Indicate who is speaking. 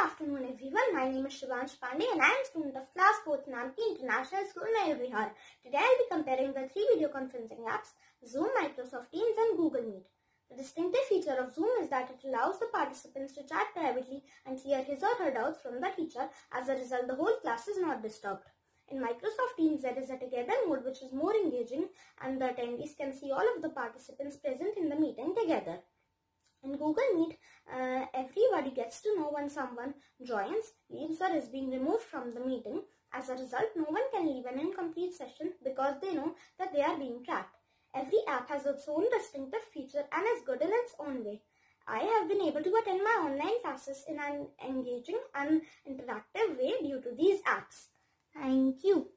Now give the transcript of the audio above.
Speaker 1: afternoon everyone. My name is Shivansh Pandey and I am a student of class 4th Amity International School, Mayur Vihar. Today I will be comparing the three video conferencing apps, Zoom, Microsoft Teams and Google Meet. The distinctive feature of Zoom is that it allows the participants to chat privately and clear his or her doubts from the teacher. As a result, the whole class is not disturbed. In Microsoft Teams, there is a together mode which is more engaging and the attendees can see all of the participants present in the meeting together. In Google Meet, uh, everybody gets to know when someone joins, leaves or is being removed from the meeting. As a result, no one can leave an incomplete session because they know that they are being tracked. Every app has its own distinctive feature and is good in its own way. I have been able to attend my online classes in an engaging and interactive way due to these apps. Thank you.